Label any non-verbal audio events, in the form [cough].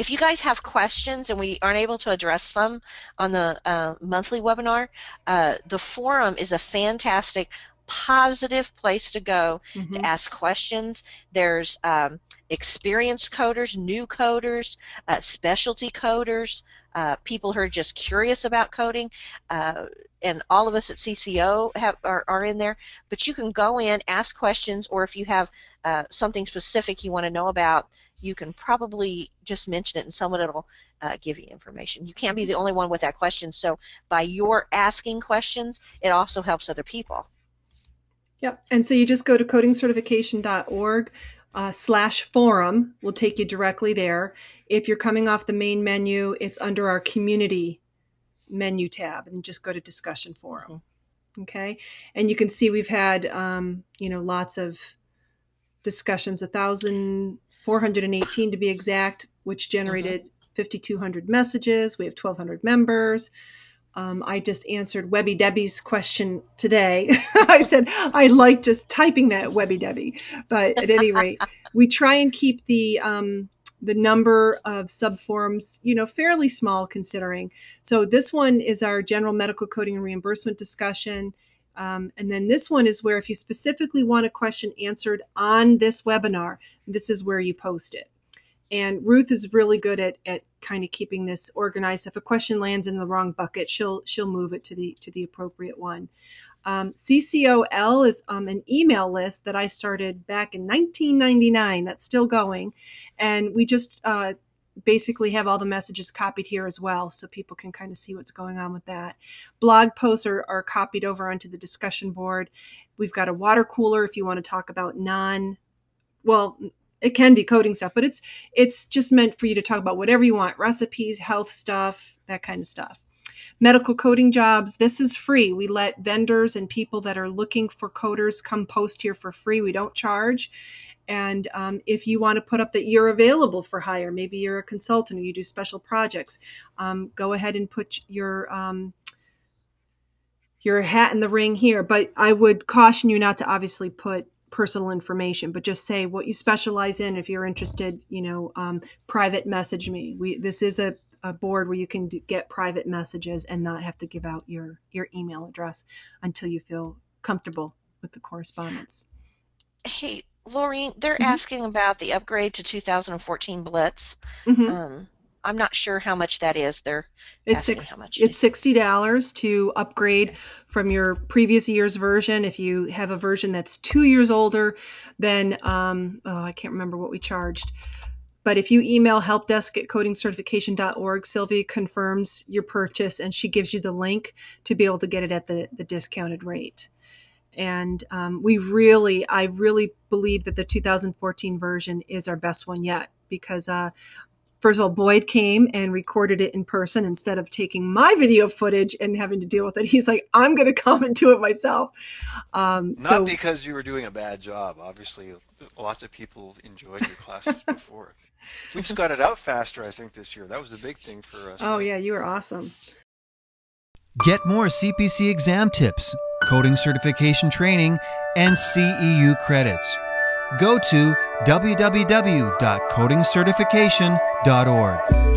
if you guys have questions and we aren't able to address them on the uh, monthly webinar, uh, the forum is a fantastic positive place to go mm-hmm. to ask questions. There's um, experienced coders, new coders, uh, specialty coders, uh, people who are just curious about coding, uh, and all of us at CCO have, are, are in there. But you can go in, ask questions, or if you have uh, something specific you want to know about, you can probably just mention it and someone will uh, give you information. You can't be the only one with that question. So by your asking questions, it also helps other people. Yep. And so you just go to codingcertification.org uh, slash forum will take you directly there. If you're coming off the main menu, it's under our community menu tab and just go to discussion forum. Mm-hmm. Okay. And you can see we've had, um, you know, lots of discussions, 1,418 to be exact, which generated mm-hmm. 5,200 messages. We have 1,200 members. Um, I just answered Webbie Debbie's question today. [laughs] I said I like just typing that Webbie Debbie, but at any rate, [laughs] we try and keep the um, the number of subforums, you know, fairly small considering. So this one is our general medical coding and reimbursement discussion. Um, and then this one is where if you specifically want a question answered on this webinar, this is where you post it. And Ruth is really good at, at kind of keeping this organized. If a question lands in the wrong bucket, she'll she'll move it to the to the appropriate one. Um, CCOL is um, an email list that I started back in 1999. That's still going, and we just uh, basically have all the messages copied here as well, so people can kind of see what's going on with that. Blog posts are, are copied over onto the discussion board. We've got a water cooler if you want to talk about non well it can be coding stuff, but it's it's just meant for you to talk about whatever you want, recipes, health stuff, that kind of stuff. Medical coding jobs, this is free. We let vendors and people that are looking for coders come post here for free. We don't charge. And um, if you want to put up that you're available for hire, maybe you're a consultant or you do special projects, um, go ahead and put your um, your hat in the ring here. But I would caution you not to obviously put personal information, but just say what you specialize in. If you're interested, you know, um, private message me. We this is a, a board where you can get private messages and not have to give out your your email address until you feel comfortable with the correspondence. Hey, Laureen, they're mm-hmm. asking about the upgrade to 2014 Blitz. Mm-hmm. Um, I'm not sure how much that is. They're it's six, it's sixty dollars to upgrade from your previous year's version. If you have a version that's two years older, then um, oh, I can't remember what we charged. But if you email helpdesk at codingcertification.org, Sylvia confirms your purchase and she gives you the link to be able to get it at the, the discounted rate. And um, we really, I really believe that the 2014 version is our best one yet because uh, first of all, Boyd came and recorded it in person instead of taking my video footage and having to deal with it. [laughs] He's like, I'm going to come and do it myself. Um, Not so, because you were doing a bad job. Obviously, lots of people enjoyed your classes [laughs] before. We've just got it out faster, I think, this year. That was a big thing for us. Oh, yeah, you were awesome. Get more CPC exam tips, coding certification training, and CEU credits go to www.codingcertification.org.